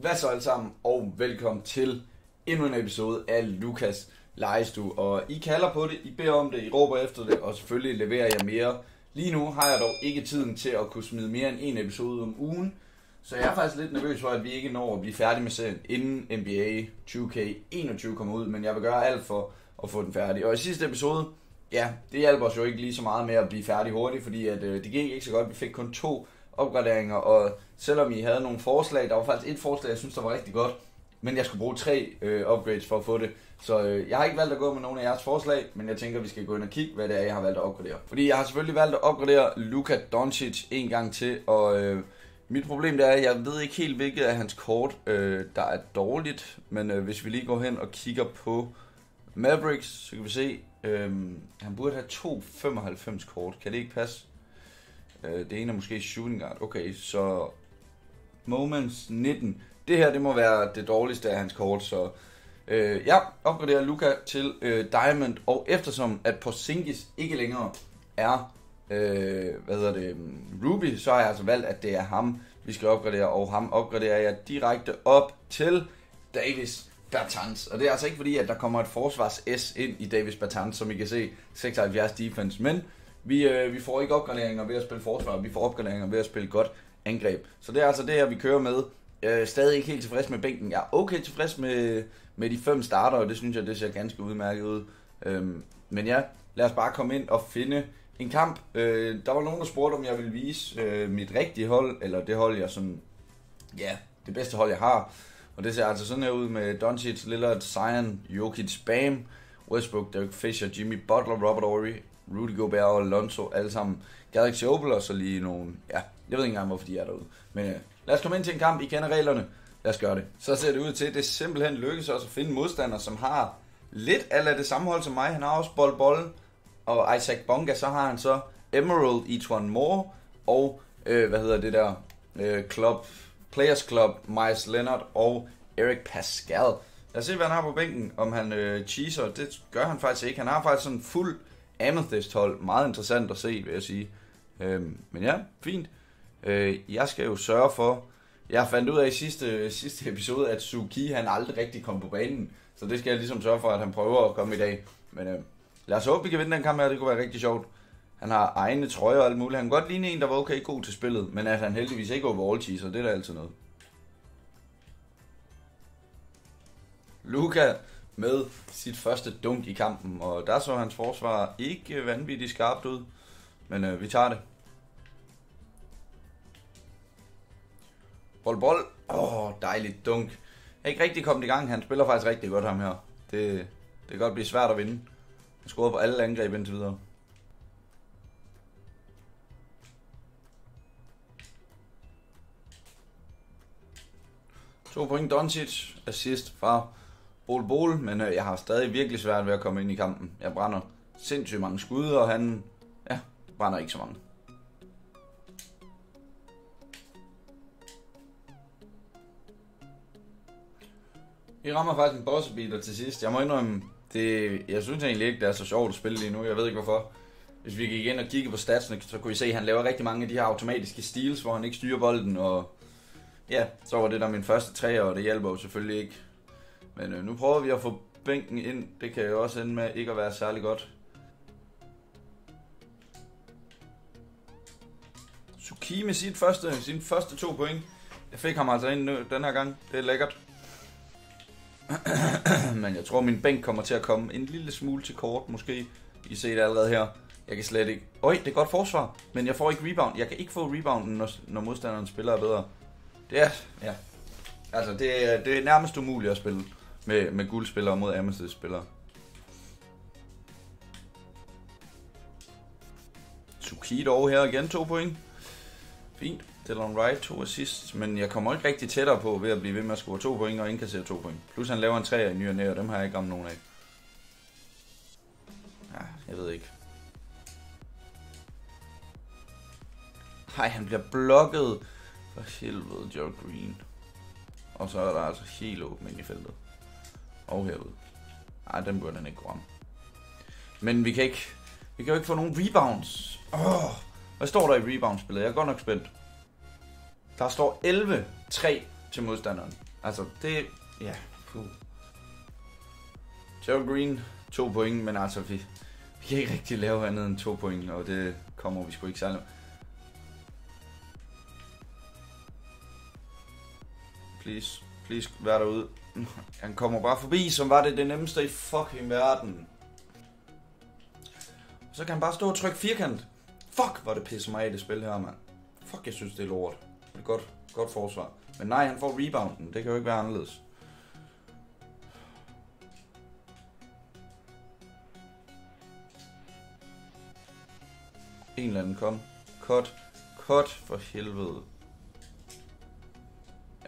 Hvad så alle sammen, og velkommen til endnu en episode af Lukas Lejestue. Og I kalder på det, I beder om det, I råber efter det, og selvfølgelig leverer jeg mere. Lige nu har jeg dog ikke tiden til at kunne smide mere end en episode om ugen. Så jeg er faktisk lidt nervøs for, at vi ikke når at blive færdige med serien, inden NBA 2K21 kommer ud. Men jeg vil gøre alt for at få den færdig. Og i sidste episode, ja, det hjalp os jo ikke lige så meget med at blive færdig hurtigt, fordi at, øh, det gik ikke så godt. Vi fik kun to opgraderinger, og selvom I havde nogle forslag, der var faktisk et forslag, jeg synes, der var rigtig godt, men jeg skulle bruge tre øh, upgrades for at få det. Så øh, jeg har ikke valgt at gå med nogle af jeres forslag, men jeg tænker, vi skal gå ind og kigge, hvad det er, jeg har valgt at opgradere. Fordi jeg har selvfølgelig valgt at opgradere Luka Doncic en gang til, og øh, mit problem det er, at jeg ved ikke helt, hvilket af hans kort, øh, der er dårligt, men øh, hvis vi lige går hen og kigger på Mavericks, så kan vi se, øh, han burde have to 95 kort. Kan det ikke passe? Øh, det ene er måske shooting guard. Okay, så Moments 19. Det her, det må være det dårligste af hans kort, så øh, jeg opgraderer Luca til øh, Diamond, og eftersom at Porzingis ikke længere er, øh, hvad hedder det, Ruby, så har jeg altså valgt, at det er ham, vi skal opgradere, og ham opgraderer jeg direkte op til Davis Bertans. Og det er altså ikke fordi, at der kommer et forsvars S ind i Davis Bertans, som I kan se, 76 defense, men vi, øh, vi får ikke opgraderinger ved at spille forsvar, vi får opgraderinger ved at spille godt angreb. Så det er altså det her, vi kører med. Jeg er stadig ikke helt tilfreds med bænken. Jeg er okay tilfreds med, med de fem starter, og det synes jeg, det ser ganske udmærket ud. Øhm, men ja, lad os bare komme ind og finde en kamp. Øh, der var nogen, der spurgte, om jeg ville vise øh, mit rigtige hold, eller det hold, jeg sådan, ja, det bedste hold, jeg har. Og det ser altså sådan her ud med Doncic, Lillard, Zion, Jokic, Bam, Westbrook, Derek Fisher, Jimmy Butler, Robert Ory, Rudy Gobert og Alonso, alle sammen Galaxy Opel, og så lige nogle, ja, jeg ved ikke engang, hvorfor de er derude. Men øh, lad os komme ind til en kamp, I kender reglerne. Lad os gøre det. Så ser det ud til, at det simpelthen lykkes os at finde modstandere, som har lidt af det samme hold som mig. Han har også Bol Bol og Isaac Bonga, så har han så Emerald, Etwan Moore og, øh, hvad hedder det der, øh, Club, Players Club, Miles Leonard og Eric Pascal. Lad os se, hvad han har på bænken, om han øh, cheeser. Det gør han faktisk ikke. Han har faktisk sådan fuld Amethyst hold. Meget interessant at se, vil jeg sige. Øhm, men ja, fint. Øh, jeg skal jo sørge for... Jeg fandt ud af i sidste, sidste episode, at Suki han aldrig rigtig kom på banen. Så det skal jeg ligesom sørge for, at han prøver at komme i dag. Men øh, lad os håbe, vi kan vinde den kamp her. Det kunne være rigtig sjovt. Han har egne trøjer og alt muligt. Han kan godt ligne en, der var okay god til spillet. Men at han heldigvis ikke overall så det er da altid noget. Luka med sit første dunk i kampen, og der så hans forsvar ikke vanvittigt skarpt ud, men øh, vi tager det. Bold, bold. Åh, oh, dejligt dunk. Jeg er ikke rigtig kommet i gang. Han spiller faktisk rigtig godt ham her. Det, det kan godt blive svært at vinde. Han scorede på alle angreb indtil videre. To point Doncic, assist fra Bol Bol, men øh, jeg har stadig virkelig svært ved at komme ind i kampen. Jeg brænder sindssygt mange skud, og han ja, brænder ikke så mange. Vi rammer faktisk en bossbeater til sidst. Jeg må indrømme, det, jeg synes egentlig ikke, det er så sjovt at spille lige nu. Jeg ved ikke hvorfor. Hvis vi gik ind og kiggede på statsene, så kunne I se, at han laver rigtig mange af de her automatiske steals, hvor han ikke styrer bolden. Og ja, så var det der min første træer, og det hjælper jo selvfølgelig ikke. Men øh, nu prøver vi at få bænken ind. Det kan jo også ende med ikke at være særlig godt. Suki med sit første, sin første to point. Jeg fik ham altså ind den her gang. Det er lækkert. Men jeg tror, min bænk kommer til at komme en lille smule til kort, måske. I ser det allerede her. Jeg kan slet ikke... Øj, det er godt forsvar, men jeg får ikke rebound. Jeg kan ikke få rebounden, når, når modstanderen spiller bedre. Det er... Ja. Altså, det er, det er nærmest umuligt at spille med, med guldspillere mod Amethyst-spillere. dog her igen, to point. Fint. Dylan Wright, to assist, men jeg kommer ikke rigtig tættere på ved at blive ved med at score to point og indkassere to point. Plus han laver en træer i ny og næ, og dem har jeg ikke ramt nogen af. Ja, jeg ved ikke. Hej, han bliver blokket. For helvede, Joe Green. Og så er der altså helt åbent ind i feltet. Og herude. Ej, den burde den ikke gå om. Men vi kan ikke... Vi kan jo ikke få nogen rebounds. Åh, hvad står der i rebound-spillet? Jeg er godt nok spændt. Der står 11-3 til modstanderen. Altså, det... Ja, puh. Joe Green, to point, men altså, vi, vi kan ikke rigtig lave andet end to point, og det kommer vi sgu ikke særlig. Please, please, vær derude. Han kommer bare forbi, som var det det nemmeste i fucking verden. Så kan han bare stå og trykke firkant. Fuck, hvor det pisser mig af det spil her, mand. Fuck, jeg synes, det er lort. Det godt, godt forsvar. Men nej, han får rebounden. Det kan jo ikke være anderledes. En eller anden kom. Cut. Cut for helvede.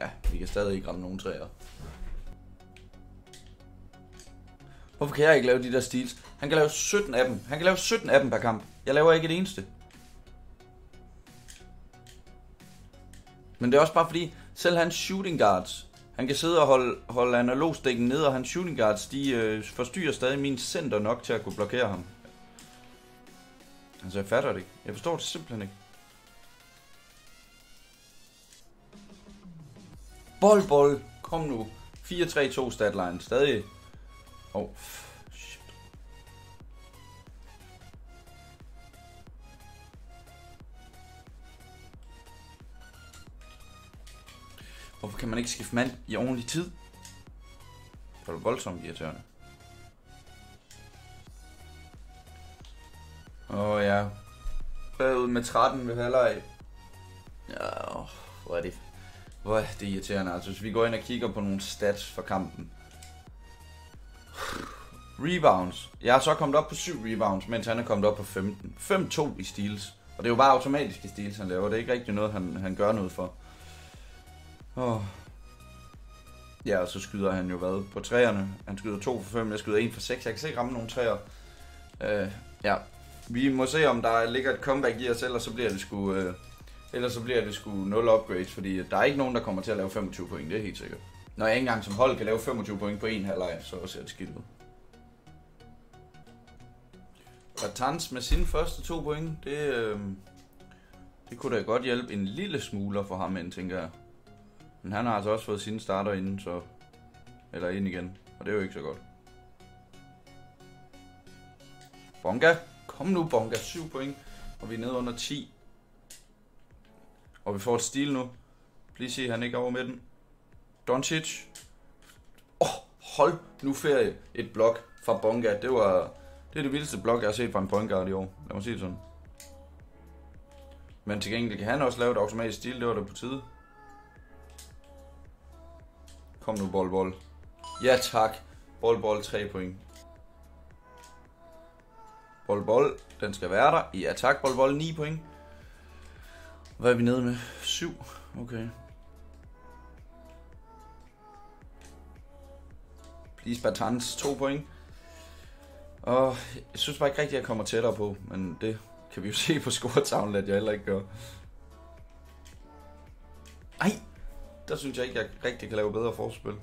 Ja, vi kan stadig ikke ramme nogen træer. Hvorfor kan jeg ikke lave de der steals? Han kan lave 17 af dem. Han kan lave 17 af dem per kamp. Jeg laver ikke et eneste. Men det er også bare fordi, selv hans shooting guards, han kan sidde og holde, holde analogstikken ned, og hans shooting guards, de øh, forstyrrer stadig min center nok til at kunne blokere ham. Altså, jeg fatter det ikke. Jeg forstår det simpelthen ikke. Bold, bold. Kom nu. 4-3-2 statline. Stadig. Oh, Hvorfor kan man ikke skifte mand i ordentlig tid? Det er voldsomt irriterende. Åh oh, ja. Bagud med 13 ved halvleg. Ja, oh, hvor er det... Hvor er det irriterende. Altså, hvis vi går ind og kigger på nogle stats for kampen. Rebounds. Jeg har så kommet op på 7 rebounds, mens han er kommet op på 15. 5-2 i steals. Og det er jo bare automatiske steals, han laver. Det er ikke rigtig noget, han, han gør noget for. Oh. Ja, og så skyder han jo hvad på træerne. Han skyder 2 for 5, jeg skyder 1 for 6. Jeg kan ikke ramme nogen træer. Uh, ja, vi må se, om der ligger et comeback i os, ellers så bliver det sgu, uh, ellers så bliver det sgu 0 upgrades, fordi der er ikke nogen, der kommer til at lave 25 point, det er helt sikkert. Når jeg ikke engang som hold kan lave 25 point på en halvleg, så ser det skidt ud. Bertans med sine første to point, det, øh, det kunne da godt hjælpe en lille smule for ham ind, tænker jeg. Men han har altså også fået sine starter inden, så... Eller ind igen, og det er jo ikke så godt. Bonga. Kom nu, Bonga. 7 point. Og vi er nede under 10. Og vi får et stil nu. Please se, han ikke er over den. Doncic. Åh, oh, hold nu ferie. Et blok fra Bonga. Det var... Det er det vildeste blok, jeg har set fra en point guard i år. Lad mig sige det sådan. Men til gengæld kan han også lave et automatisk stil. Det var der på tide. Kom nu, bold, bold. Ja, tak. Bold, bold, 3 point. Bold, bold, den skal være der. I tak, bold, bold, 9 point. Hvad er vi nede med? 7. Okay. Please Batans, 2 point. Og jeg synes bare ikke rigtigt, at jeg kommer tættere på, men det kan vi jo se på scoretavlen, at jeg heller ikke gør. Der synes jeg ikke, jeg rigtig kan lave bedre forspil.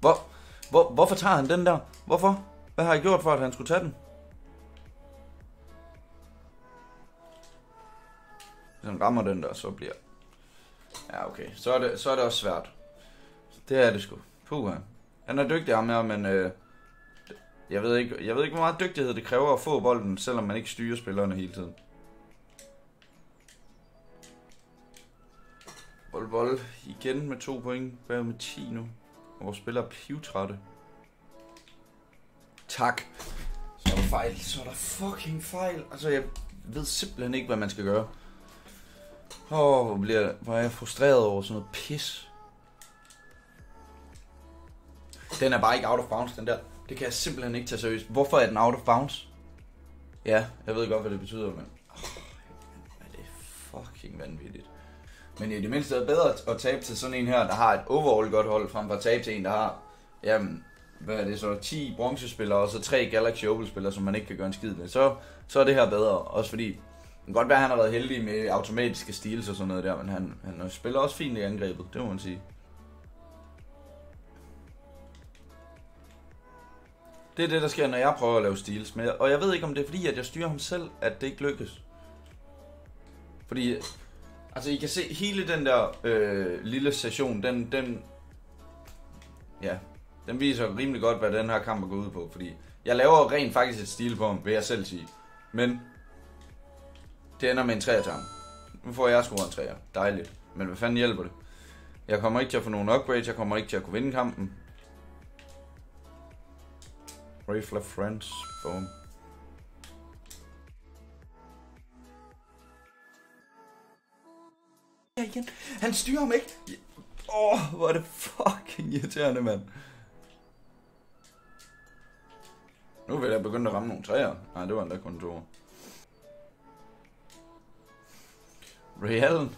Hvor, hvor, hvorfor tager han den der? Hvorfor? Hvad har jeg gjort for, at han skulle tage den? Hvis han rammer den der, så bliver... Ja, okay. Så er det, så er det også svært. Det er det sgu. Puh, Han er dygtig ham her, men... Øh, jeg ved, ikke, jeg ved ikke, hvor meget dygtighed det kræver at få bolden, selvom man ikke styrer spillerne hele tiden. Vold. Igen med to point. Hvad med 10 nu. Og vores spiller er pivtrætte. Tak. Så er der fejl. Så er der fucking fejl. Altså, jeg ved simpelthen ikke, hvad man skal gøre. Åh, oh, hvor, bliver, hvor er jeg frustreret over sådan noget pis. Den er bare ikke out of bounds, den der. Det kan jeg simpelthen ikke tage seriøst. Hvorfor er den out of bounds? Ja, jeg ved godt, hvad det betyder, men... Oh, er det fucking vanvittigt. Men i det mindste er det bedre at tabe til sådan en her, der har et overall godt hold, frem for at tabe til en, der har... Jamen, hvad er det så, 10 bronzespillere og så 3 Galaxy Opal-spillere, som man ikke kan gøre en skid med. Så, så er det her bedre, også fordi... Det kan godt være, at han har været heldig med automatiske steals og sådan noget der, men han, han spiller også fint i angrebet, det må man sige. Det er det, der sker, når jeg prøver at lave steals. med, og jeg ved ikke, om det er fordi, at jeg styrer ham selv, at det ikke lykkes. Fordi Altså, I kan se hele den der øh, lille session, den, den, ja, den viser rimelig godt, hvad den her kamp er gået ud på, fordi jeg laver rent faktisk et stil på ham, vil jeg selv sige. Men det ender med en 3 til. Nu får jeg scoret en 3'er. Dejligt. Men hvad fanden hjælper det? Jeg kommer ikke til at få nogen upgrades, jeg kommer ikke til at kunne vinde kampen. Rifle Friends. Boom. Igen. Han styrer ham ikke. Åh, oh, hvor er det fucking irriterende, mand. Nu vil jeg begynde at ramme nogle træer. Nej, det var endda kun to. Real.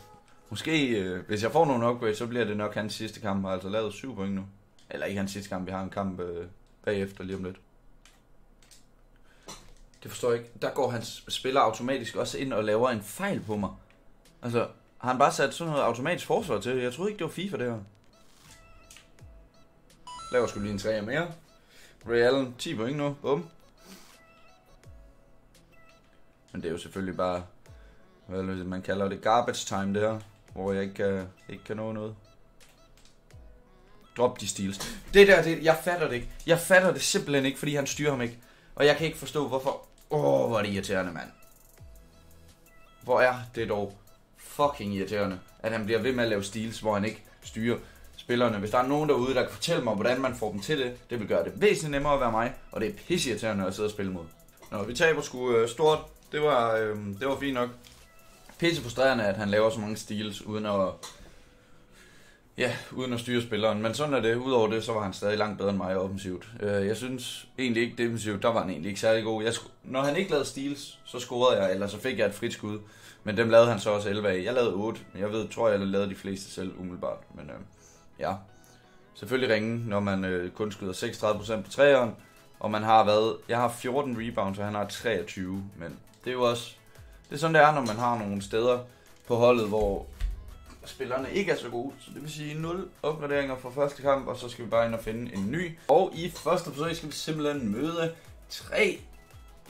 Måske, øh, hvis jeg får nogle upgrades, så bliver det nok hans sidste kamp. Jeg har altså lavet 7 point nu. Eller ikke hans sidste kamp, vi har en kamp øh, bagefter lige om lidt. Det forstår jeg ikke. Der går hans spiller automatisk også ind og laver en fejl på mig. Altså, har han bare sat sådan noget automatisk forsvar til? Jeg troede ikke, det var FIFA, det her. Laver skulle lige en træer mere. Ray Allen, 10 point nu. Bum. Men det er jo selvfølgelig bare, hvad man kalder det, garbage time det her. Hvor jeg ikke kan, ikke kan nå noget. Drop de steals. Det der, det, jeg fatter det ikke. Jeg fatter det simpelthen ikke, fordi han styrer ham ikke. Og jeg kan ikke forstå, hvorfor. Åh, oh, hvor er det irriterende, mand. Hvor er det dog fucking irriterende, at han bliver ved med at lave steals, hvor han ikke styrer spillerne. Hvis der er nogen derude, der kan fortælle mig, hvordan man får dem til det, det vil gøre det væsentligt nemmere at være mig, og det er pisseirriterende at sidde og spille mod. Nå, vi taber sgu øh, stort. Det var, øh, det var fint nok. Pisse frustrerende, at han laver så mange steals, uden at, ja, uden at styre spilleren. Men sådan er det. Udover det, så var han stadig langt bedre end mig offensivt. Øh, jeg synes egentlig ikke defensivt, der var han egentlig ikke særlig god. Jeg, når han ikke lavede steals, så scorede jeg, eller så fik jeg et frit skud. Men dem lavede han så også 11 af. Jeg lavede 8, men jeg ved, tror jeg, jeg lavede de fleste selv umiddelbart. Men øh, ja, selvfølgelig ringe, når man øh, kun skyder 36% på træeren. Og man har været, jeg har 14 rebounds, og han har 23. Men det er jo også, det er sådan det er, når man har nogle steder på holdet, hvor spillerne ikke er så gode. Så det vil sige 0 opgraderinger fra første kamp, og så skal vi bare ind og finde en ny. Og i første forsøg skal vi simpelthen møde tre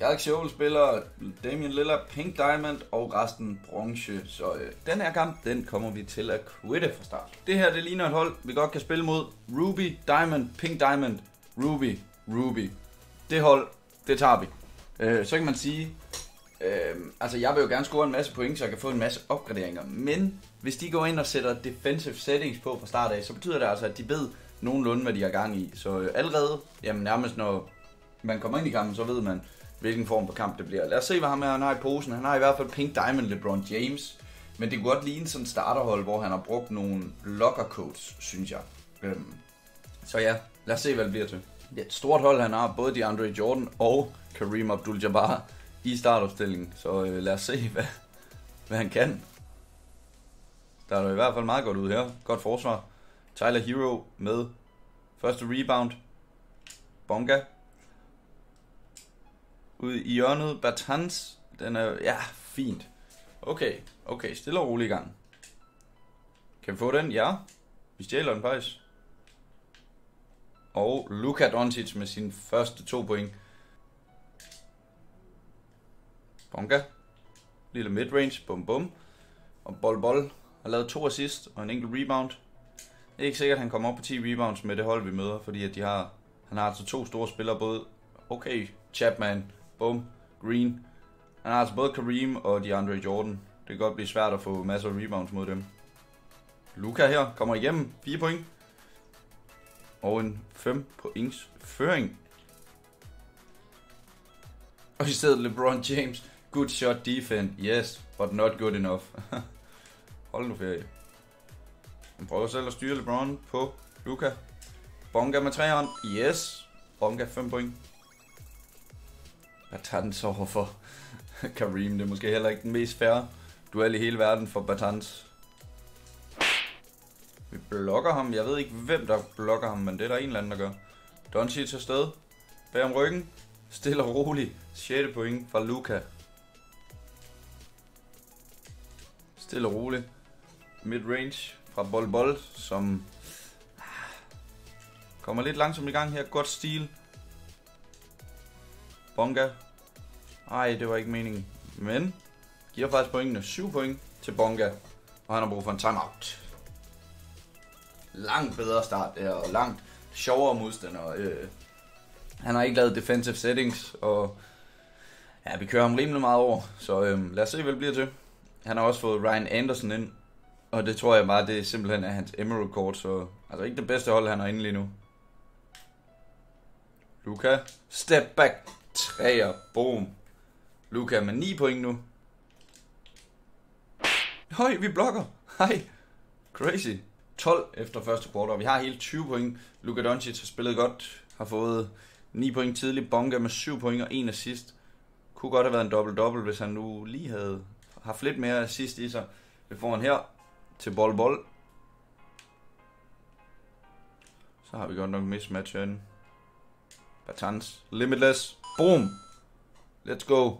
Galaxy Owl-spillere, Damien Lilla Pink Diamond og resten bronze. Så øh, den her kamp, den kommer vi til at quitte fra start. Det her, det ligner et hold, vi godt kan spille mod. Ruby, Diamond, Pink Diamond, Ruby, Ruby. Det hold, det tager vi. Øh, så kan man sige, øh, altså jeg vil jo gerne score en masse point, så jeg kan få en masse opgraderinger. Men hvis de går ind og sætter defensive settings på fra start af, så betyder det altså, at de ved nogenlunde, hvad de har gang i. Så øh, allerede, jamen nærmest når man kommer ind i kampen, så ved man, hvilken form for kamp det bliver. Lad os se, hvad ham er, han har i posen. Han har i hvert fald Pink Diamond LeBron James. Men det kunne godt ligne sådan en starterhold, hvor han har brugt nogle locker codes, synes jeg. Øhm. Så ja, lad os se, hvad det bliver til. Det er et stort hold, han har. Både DeAndre Jordan og Kareem Abdul-Jabbar i startopstillingen. Så øh, lad os se, hvad, hvad han kan. Der er i hvert fald meget godt ud her. Godt forsvar. Tyler Hero med første rebound. Bonga Ude i hjørnet, Bertans, den er, ja, fint. Okay, okay, stille og roligt i gang. Kan vi få den? Ja. Vi stjæler den faktisk. Og Luka Doncic med sin første to point. Bonga. Lille midrange. Bum bum. Og Bol Bol har lavet to assist og en enkelt rebound. Det er ikke sikkert, at han kommer op på 10 rebounds med det hold, vi møder, fordi at de har, han har altså to store spillere, både okay, Chapman Bum. Green. Han har altså både Kareem og DeAndre Jordan. Det kan godt blive svært at få masser af rebounds mod dem. Luka her kommer igennem. 4 point. Og en 5 points føring. Og i stedet LeBron James. Good shot defense. Yes, but not good enough. Hold nu ferie. Han prøver selv at styre LeBron på Luka. Bonga med træeren. Yes. Bonga 5 point. Batans over for Kareem. Det er måske heller ikke den mest færre duel i hele verden for Batans. Vi blokker ham. Jeg ved ikke, hvem der blokker ham, men det er der en eller anden, der gør. Doncic sted. Bag om ryggen. Stille og roligt. 6. point fra Luka. Stille og roligt. Mid-range fra Bol Bol, som ah, kommer lidt langsomt i gang her. Godt stil. Bonga. Ej, det var ikke meningen. Men giver faktisk pointene 7 point til Bonga. Og han har brug for en timeout. Langt bedre start der, og langt sjovere modstander. Øh, han har ikke lavet defensive settings, og ja, vi kører ham rimelig meget over. Så øh, lad os se, hvad det bliver til. Han har også fået Ryan Anderson ind, og det tror jeg bare, det er simpelthen er hans Emerald Court, så altså ikke det bedste hold, han har inde lige nu. Luka, step back, træer, boom. Luka med 9 point nu. Høj, vi blokker. Hej. Crazy. 12 efter første quarter. Vi har hele 20 point. Luka Doncic har spillet godt. Har fået 9 point tidligt. Bonga med 7 point og 1 assist. Kunne godt have været en dobbelt-dobbelt, hvis han nu lige havde haft lidt mere assist i sig. Det får han her til Bol Bol. Så har vi godt nok mismatch herinde. Batans. Limitless. Boom. Let's go.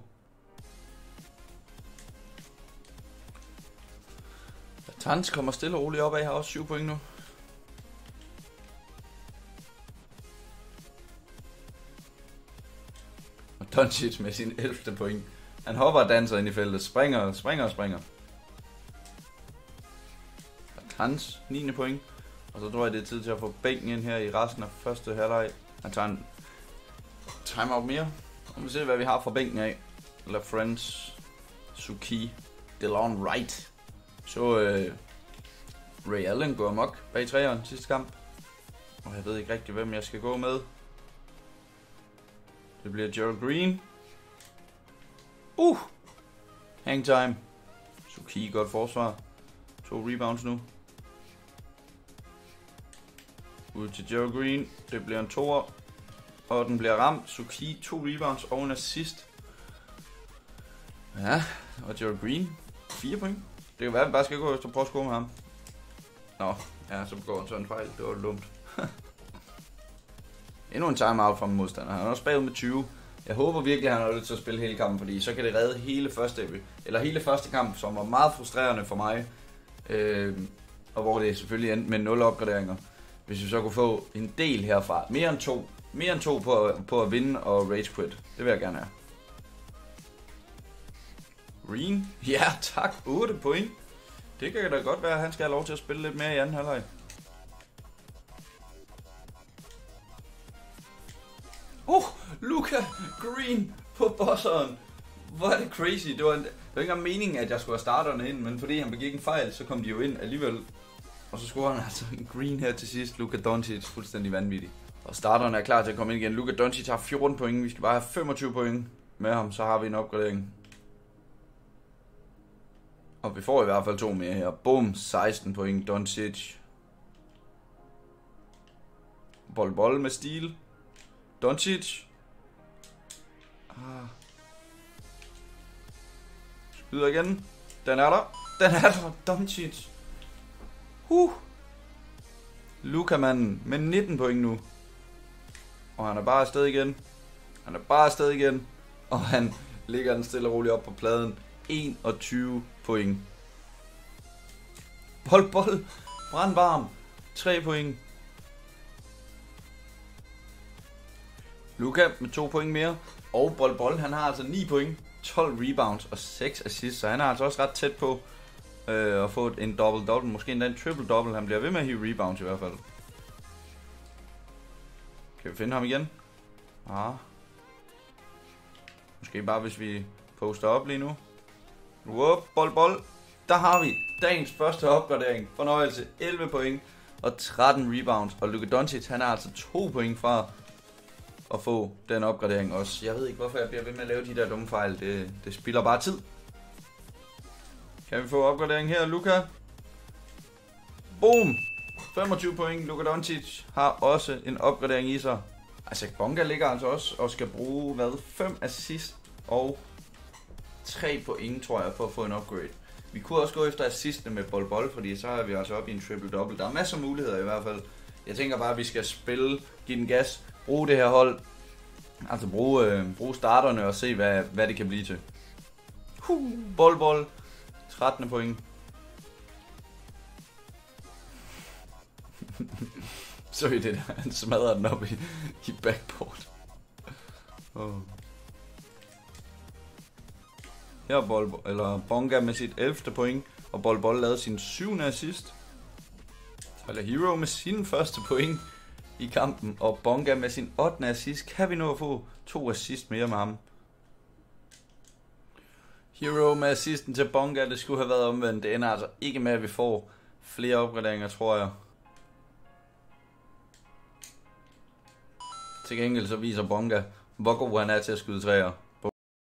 Batans kommer stille og roligt op af. Har også 7 point nu. Og Doncic med sin 11. point. Han hopper og danser ind i feltet. Springer, springer springer. Hans 9. point. Og så tror jeg, det er tid til at få bænken ind her i resten af første halvleg. Han tager en timeout mere. Og vi ser, hvad vi har fra bænken af. La Friends, Suki, DeLon Wright. Så øh, Ray Allen går amok bag træeren sidste kamp. Og jeg ved ikke rigtig, hvem jeg skal gå med. Det bliver Gerald Green. Uh! Hang time. Suki, godt forsvar. To rebounds nu. Ud til Joe Green. Det bliver en toer. Og den bliver ramt. Suki, to rebounds og en assist. Ja, og Joe Green, 4 point. Det kan være, at vi bare skal gå efter prøve at score med ham. Nå, ja, så går han sådan en fejl. Det var lumt. Endnu en timeout fra modstander. Han er også bagud med 20. Jeg håber virkelig, at han har lyst til at spille hele kampen, fordi så kan det redde hele første, eller hele første kamp, som var meget frustrerende for mig. Øh, og hvor det selvfølgelig endte med 0 opgraderinger. Hvis vi så kunne få en del herfra. Mere end to. Mere end to på, på at vinde og rage quit. Det vil jeg gerne have. Green. Ja, tak. 8 point. Det kan da godt være, at han skal have lov til at spille lidt mere i anden halvleg. Uh, Luca Green på bosseren. Hvor er det crazy. Det var, en, det var ikke engang meningen, at jeg skulle have starterne ind, men fordi han begik en fejl, så kom de jo ind alligevel. Og så scorer han altså en green her til sidst. Luka Doncic fuldstændig vanvittig. Og starteren er klar til at komme ind igen. Luka Doncic har 14 point. Vi skal bare have 25 point med ham, så har vi en opgradering. Og vi får i hvert fald to mere her. Boom, 16 point. Doncic. Bold bold med stil. Doncic. Ah. Skyder igen. Den er der. Den er der. Doncic. Uh. Luka manden med 19 point nu. Og han er bare afsted igen. Han er bare afsted igen. Og han ligger den stille og roligt op på pladen. 21 point. Bold, bold. Brandvarm. 3 point. Luka med 2 point mere. Og Bold Bold, han har altså 9 point, 12 rebounds og 6 assists. Så han er altså også ret tæt på øh, at få en double-double. Måske endda en triple-double. Han bliver ved med at hive rebounds i hvert fald. Kan vi finde ham igen? Ah. Måske bare hvis vi poster op lige nu. Whoop, bold, bold. Der har vi dagens første opgradering. Fornøjelse. 11 point og 13 rebounds. Og Luka Doncic, han er altså 2 point fra at få den opgradering også. Jeg ved ikke, hvorfor jeg bliver ved med at lave de der dumme fejl. Det, det spilder bare tid. Kan vi få opgradering her, Luka? Boom! 25 point. Luka Doncic har også en opgradering i sig. Altså, Bonga ligger altså også og skal bruge, hvad, 5 assist og 3 point, tror jeg, for at få en upgrade. Vi kunne også gå efter assistene med bold bold, fordi så er vi altså oppe i en triple-double. Der er masser af muligheder i hvert fald. Jeg tænker bare, at vi skal spille, give den gas, bruge det her hold, altså bruge, øh, bruge starterne og se, hvad, hvad det kan blive til. Huh, bold bold, 13 point. Så i det der, han smadrer den op i, i backboard. Oh. Her er bold, eller Bonga med sit 11. point. Og Bol Bol lavede sin syvende assist. Tyler Hero med sin første point i kampen, og Bonga med sin 8. assist. Kan vi nå at få to assist mere med ham? Hero med assisten til Bonga, det skulle have været omvendt. Det ender altså ikke med, at vi får flere opgraderinger, tror jeg. Til gengæld så viser Bonga, hvor god han er til at skyde træer.